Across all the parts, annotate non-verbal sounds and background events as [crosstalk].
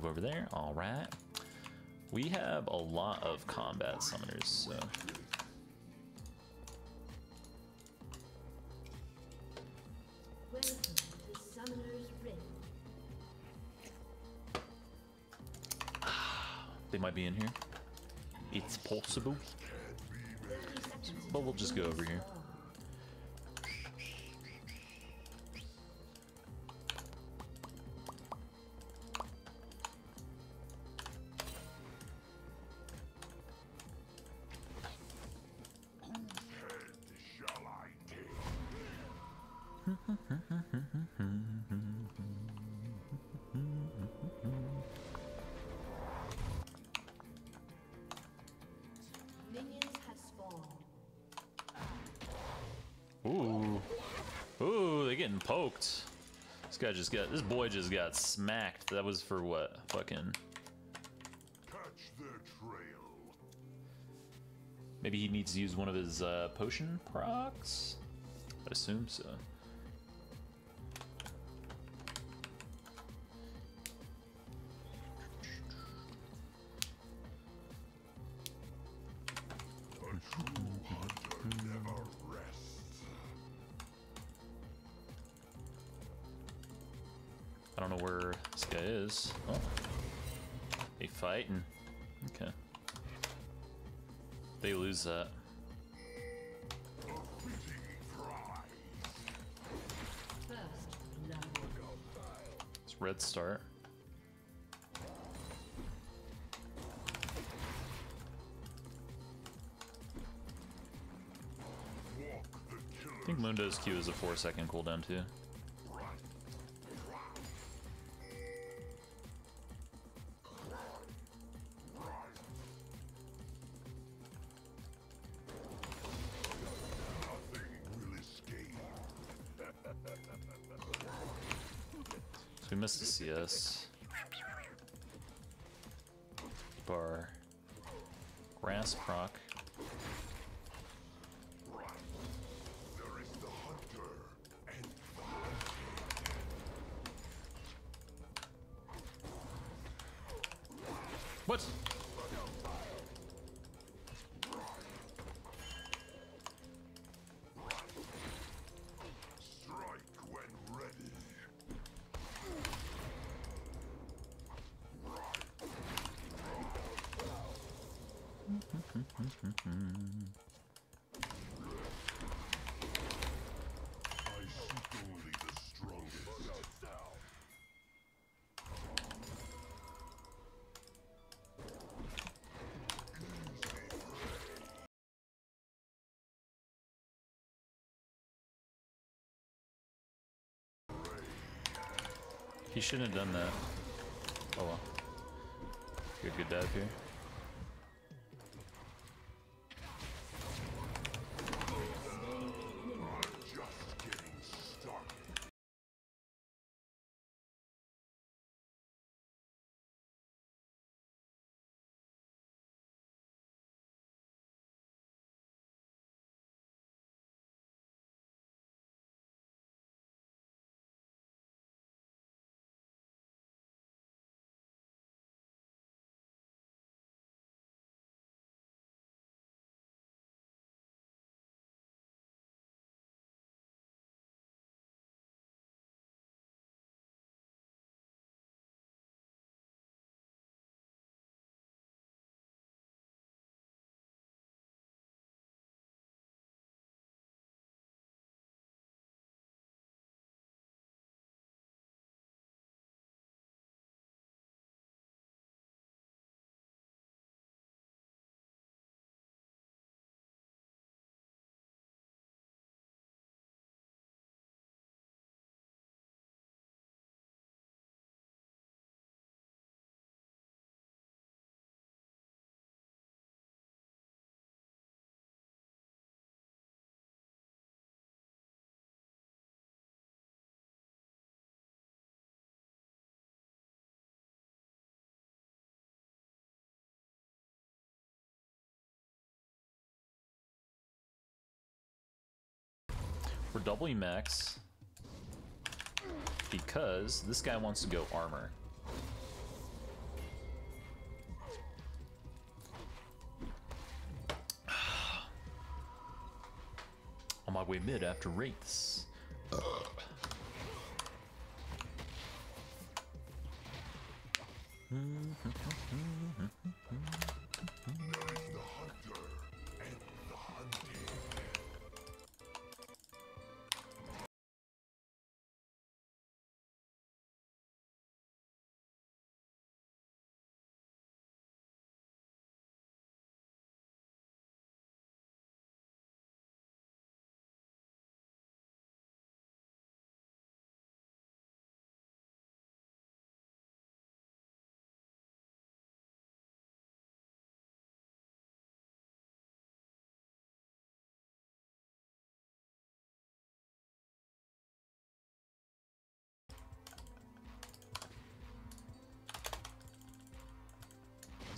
move over there. All right. We have a lot of combat summoners, so... Welcome to Summoner's Rift. They might be in here. It's possible. But we'll just go over here. Ooh. Ooh, they getting poked. This guy just got, this boy just got smacked. That was for what? Fucking, Catch their trail. maybe he needs to use one of his uh, potion procs? I'd assume so. Start. I think Mundo's Q is a four second cooldown too. So we missed the CS. Bar. Grass proc. He shouldn't have done that. Oh well. Good, good dive here. We're doubling max because this guy wants to go armor. [sighs] On my way mid after Wraiths. [laughs]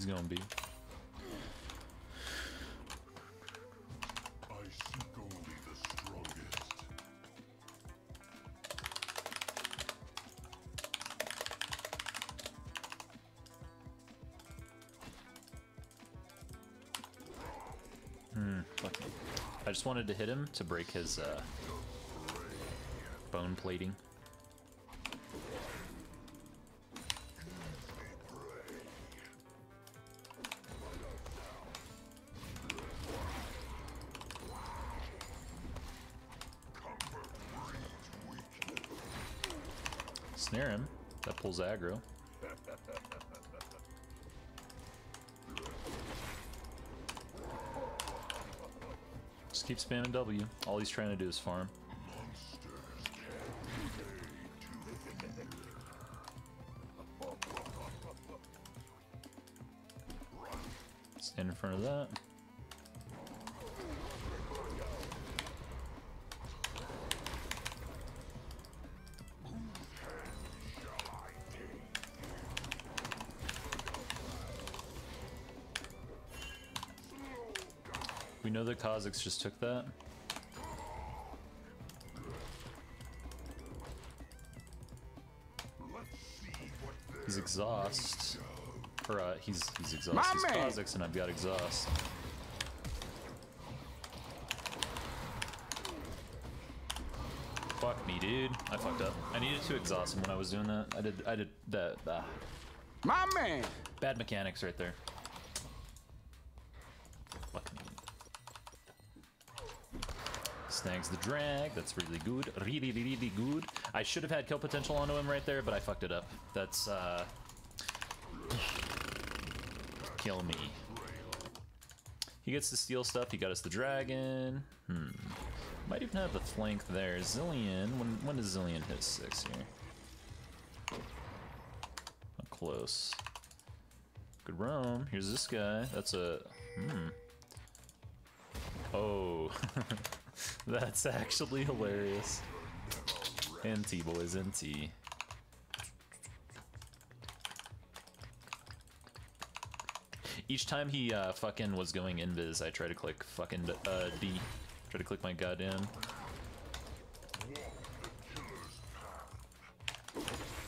He's gonna be. I seek only the strongest. Fuck. I just wanted to hit him to break his uh, bone plating. Snare him. That pulls aggro. Just keep spamming W. All he's trying to do is farm. We know the Kha'Zix just took that. Let's see what they're He's exhaust. Or uh, he's he's exhaust. My he's man. Kha'Zix and I've got exhaust. Fuck me, dude. I fucked up. I needed to exhaust him when I was doing that. I did. I did that. Ah, My man. bad mechanics right there. Snags the drag. That's really good. Really, really good. I should have had kill potential onto him right there, but I fucked it up. That's uh. Kill me. He gets the steal stuff. He got us the dragon. Hmm. Might even have the flank there. Zilean. When when does Zilean hit six here? Not close. Good roam. Here's this guy. That's a. Hmm. Oh. [laughs] [laughs] That's actually hilarious. NT boys, NT. Each time he uh, fucking was going invis, I try to click fucking uh, D. Try to click my goddamn.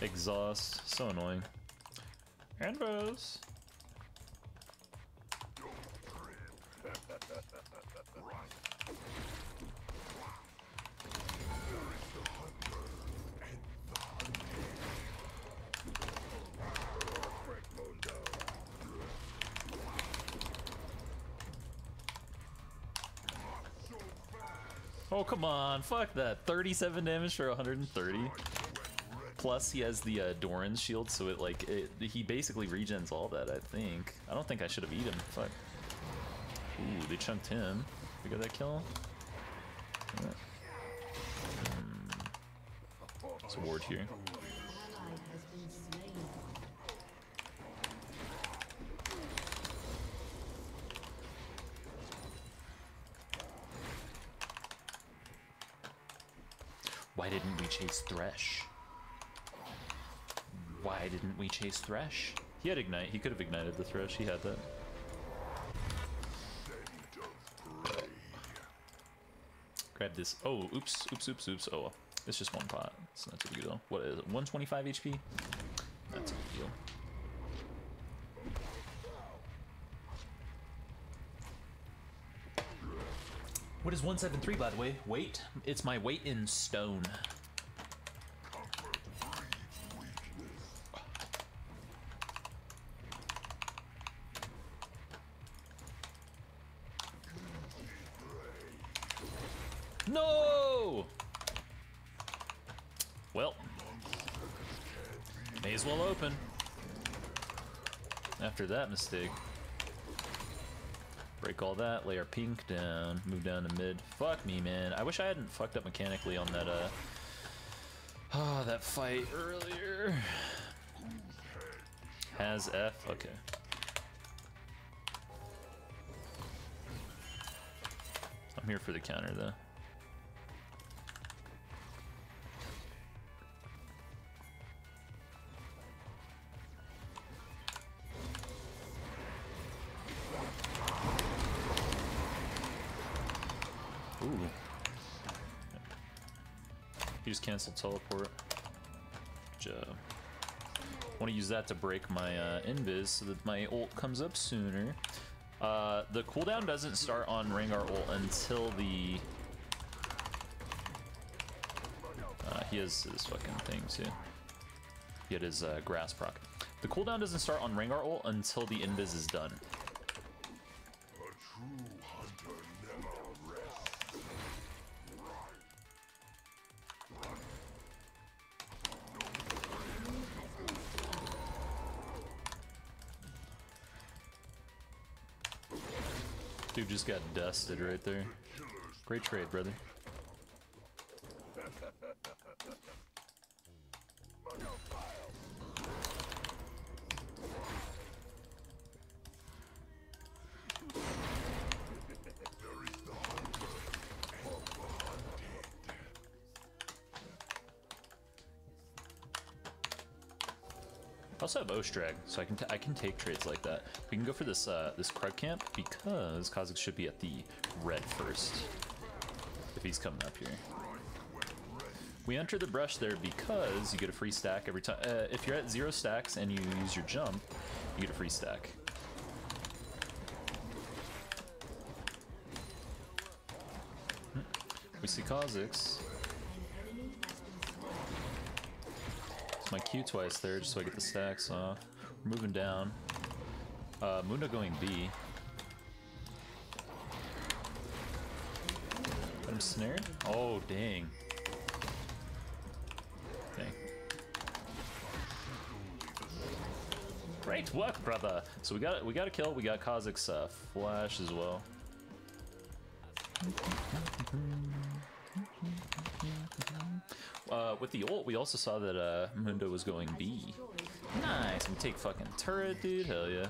Exhaust. So annoying. Invis. Oh, come on. Fuck that. 37 damage for 130. Plus, he has the uh, Doran's shield, so it, like, it, he basically regens all that, I think. I don't think I should have eaten. Fuck. Ooh, they chunked him. We got that kill? Yeah. Hmm. It's a ward here. Ally has been slain. Why didn't we chase Thresh? Why didn't we chase Thresh? He had Ignite. He could have ignited the Thresh. He had that. Grab this. Oh, oops, oops, oops, oops. Oh, it's just one pot. It's not too big deal. What is it? 125 HP? That's a big deal. What is 173, by the way? Weight? It's my weight in stone. No! Well, may as well open. After that mistake. Break all that, lay our pink down, move down to mid. Fuck me, man. I wish I hadn't fucked up mechanically on that, uh... Oh, [sighs] that fight earlier. Has F? Okay. I'm here for the counter, though. Ooh. You just canceled teleport. Job. Want to use that to break my uh, invis so that my ult comes up sooner. Uh, the cooldown doesn't start on Rengar ult until the... Uh, he has his fucking thing too. He had his uh, grass proc. The cooldown doesn't start on Rengar ult until the invis is done. Just got dusted right there. Great trade, brother. I also have Ostrag, so I can t I can take trades like that. We can go for this uh, this Krug camp because Kha'Zix should be at the red first if he's coming up here. We enter the brush there because you get a free stack every time. Uh, if you're at zero stacks and you use your jump, you get a free stack. Hmm. We see Kha'Zix. My Q twice there just so I get the stacks off. We're moving down. Uh, Mundo going B. Got him snared? Oh, dang. Dang. Great work, brother. So we got we got a kill. We got Kha'Zix uh, flash as well. With the ult, we also saw that uh, Mundo was going B. Nice. We take fucking turret, dude. Hell yeah.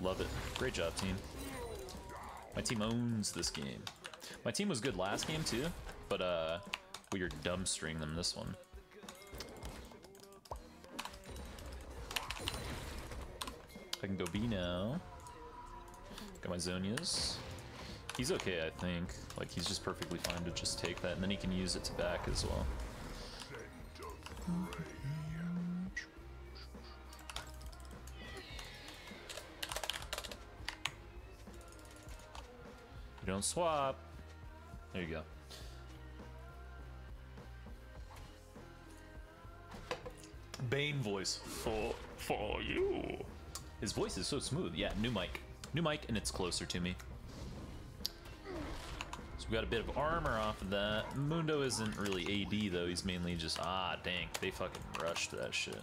Love it. Great job, team. My team owns this game. My team was good last game too, but uh, we are dumpstering them this one. I can go B now. Got my Zhonya's. He's okay, I think. Like, he's just perfectly fine to just take that, and then he can use it to back as well. You don't swap. There you go. Bane voice for for you. His voice is so smooth. Yeah, new mic. New mic and it's closer to me. We got a bit of armor off of that. Mundo isn't really AD though, he's mainly just ah dang, they fucking rushed that shit.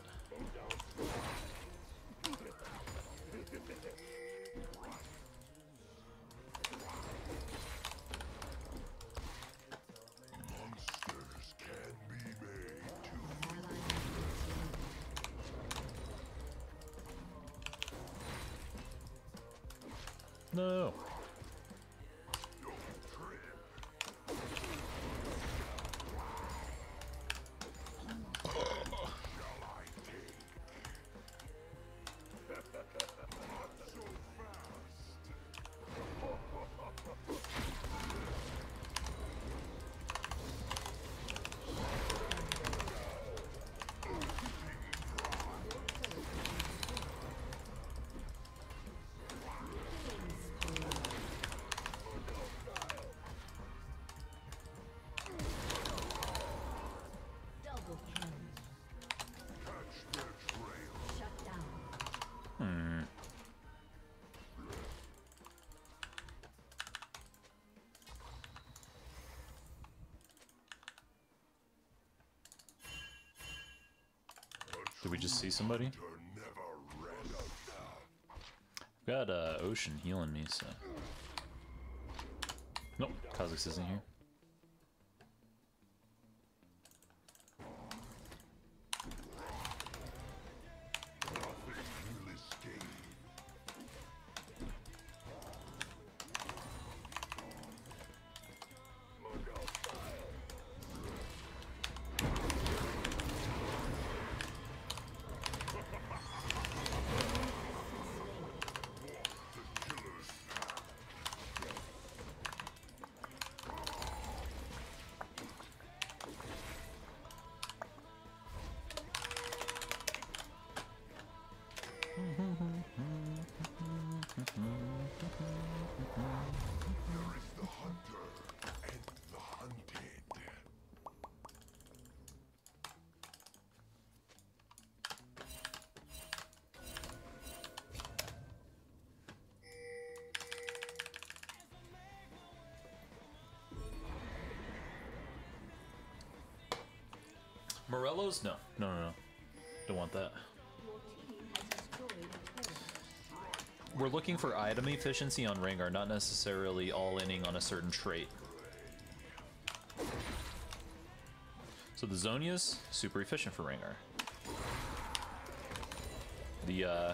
Did we just see somebody? out. Got uh, Ocean healing me, so. Nope, Kha'Zix isn't here. Morello's? No, no, no, no. Don't want that. We're looking for item efficiency on Rengar, not necessarily all inning on a certain trait. So the Zhonya's super efficient for Rengar. The uh,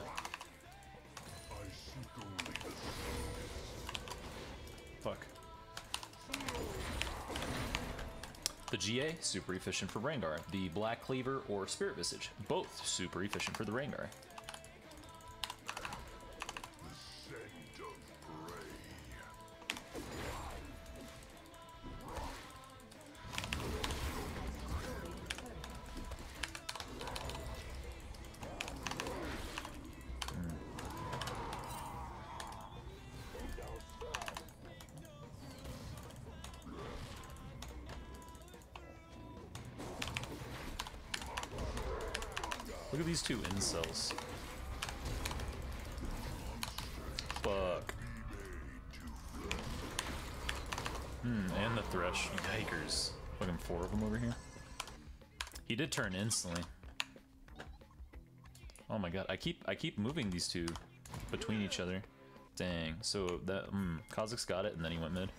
The GA super efficient for Rengar. The Black Cleaver or Spirit Visage, both super efficient for the Rengar. Look at these two incels. Fuck. Hmm, and the Thresh. Yikers. Fucking four of them over here. He did turn instantly. Oh my god, I keep I keep moving these two between each other. Dang. So that hmm, Kha'Zix got it and then he went mid.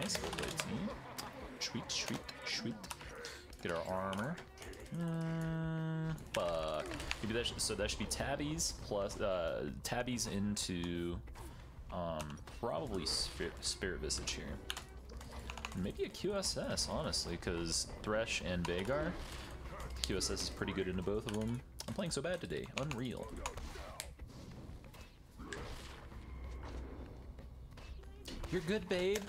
Nice, nice. Go play team. Sweet, sweet, sweet. Get our armor. Mm, fuck. Maybe that should, so that should be tabbies plus uh, tabbies into um, probably Spirit, Spirit Visage here. Maybe a QSS, honestly, because Thresh and Veigar, QSS is pretty good into both of them. I'm playing so bad today. Unreal. You're good, babe.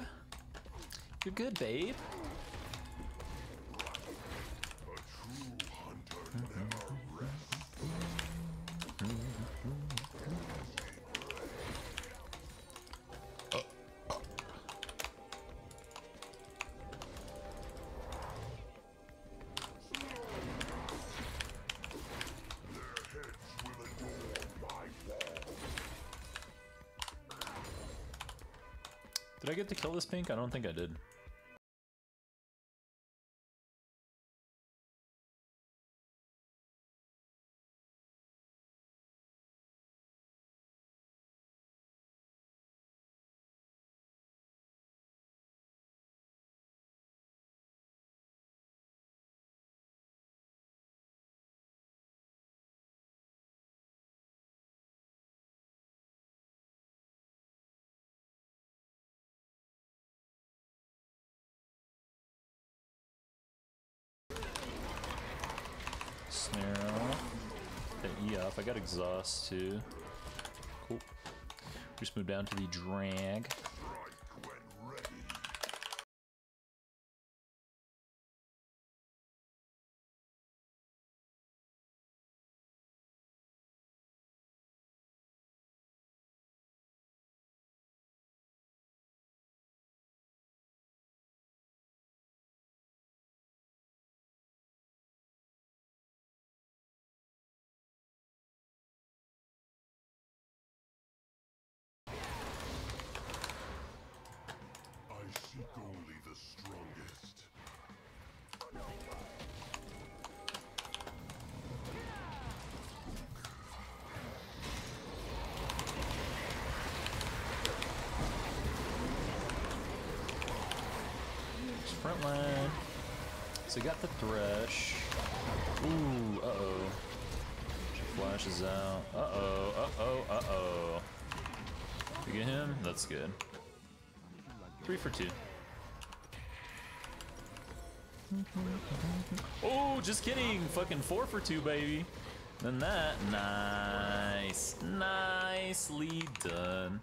You're good, babe. Did I get to kill this pink? I don't think I did. I got exhaust too. Cool. Just move down to the drag. Front line. So you got the Thresh. Ooh, uh-oh. She flashes out. Uh-oh, uh-oh, uh-oh. You get him? That's good. Three for two. Oh, just kidding. Fucking four for two, baby. Then that, nice, nicely done.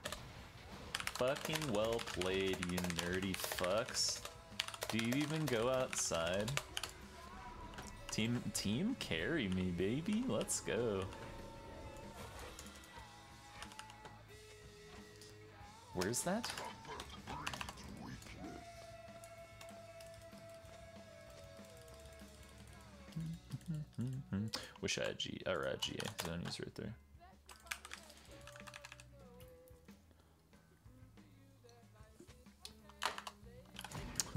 Fucking well played, you nerdy fucks. Do you even go outside? Team, team carry me, baby. Let's go. Where's that? [laughs] Wish I had G or uh, GA. Zony's right there.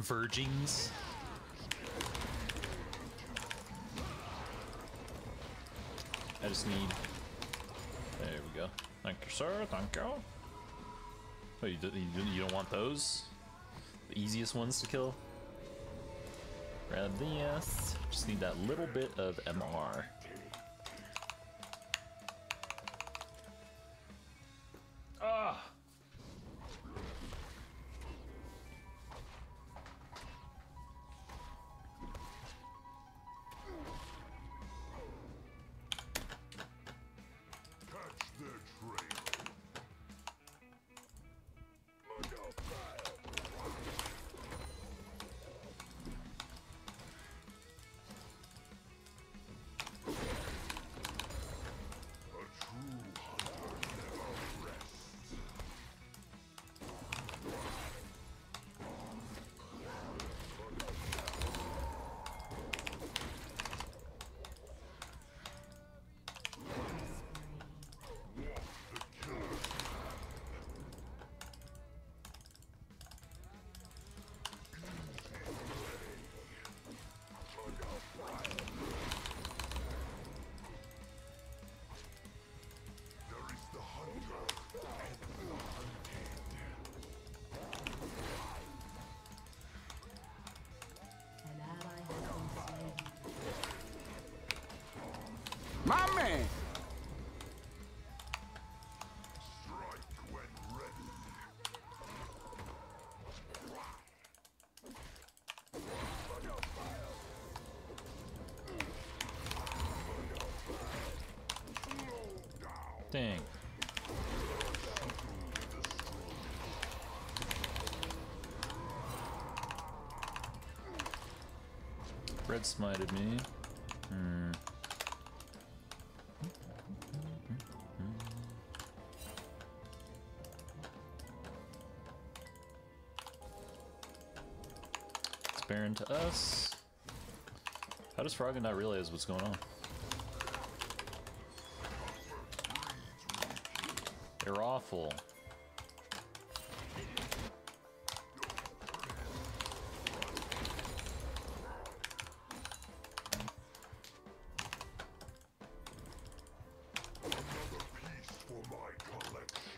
Virgins. I just need. There we go. Thank you, sir. Thank you. Oh, you, do, you, you don't want those? The easiest ones to kill? Grab this. Just need that little bit of MR. My man. Dang. Red smited me. Hmm. Baron to us. How does Froggen not realize what's going on? They're awful.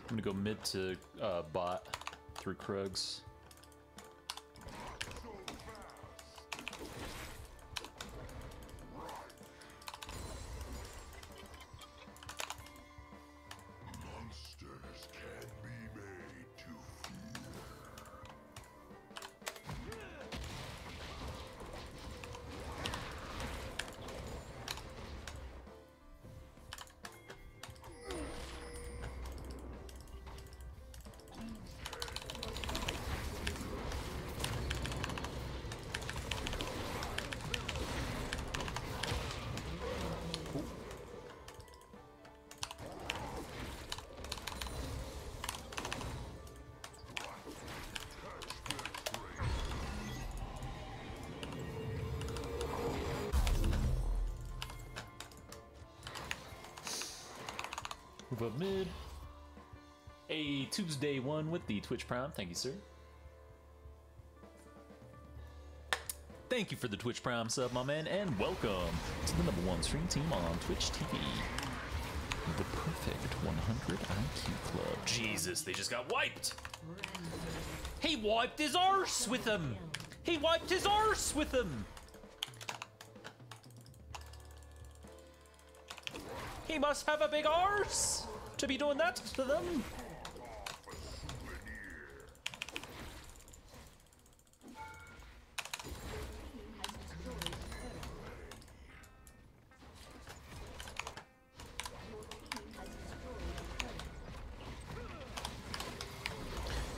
I'm gonna go mid to uh, bot through Krugs. Up mid. A Tuesday one with the Twitch Prime. Thank you, sir. Thank you for the Twitch Prime sub, my man, and welcome to the number one stream team on Twitch TV. The perfect 100 IQ club. Jesus, they just got wiped. He wiped his arse with him. He wiped his arse with them! He must have a big arse to be doing that to them.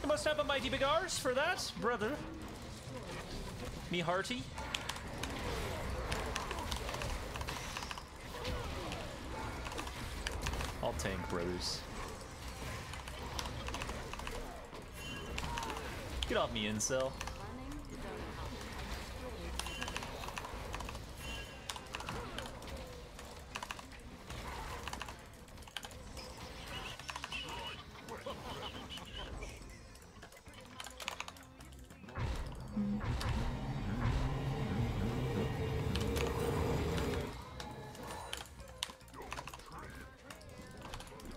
You must have a mighty big arse for that, brother. Me hearty. Tank, brothers. Get off me, incel.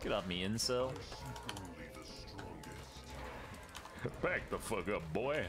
Get off me, incel. Back the fuck up, boy.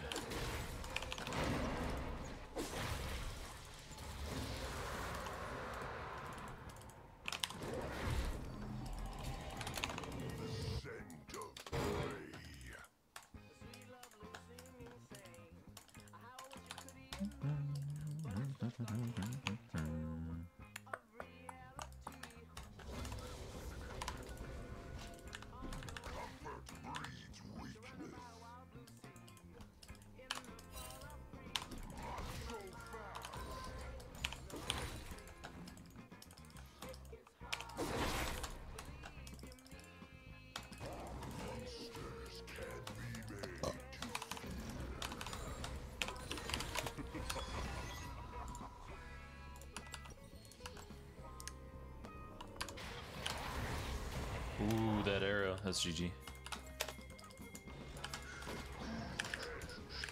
That's GG.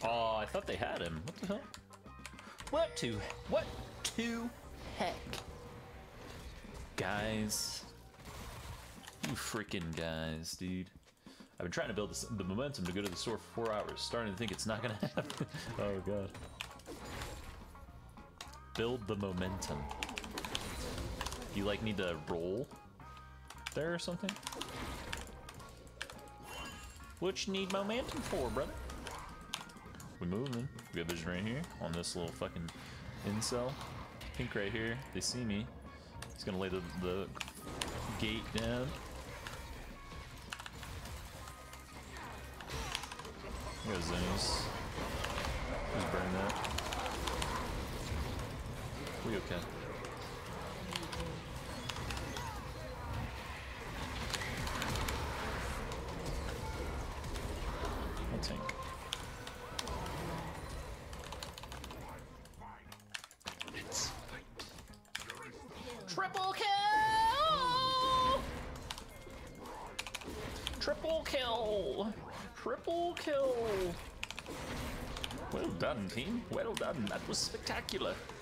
Oh, I thought they had him. What the hell? What to? What to heck? Guys. You freaking guys, dude. I've been trying to build this, the momentum to go to the store for four hours. Starting to think it's not gonna [laughs] happen. oh god. Build the momentum. You like need to roll there or something? What you need momentum for, brother? We moving. We got vision right here on this little fucking incel. Pink right here. They see me. He's gonna lay the, the gate down. We got Zinnies. Just burn that. We okay. Kill!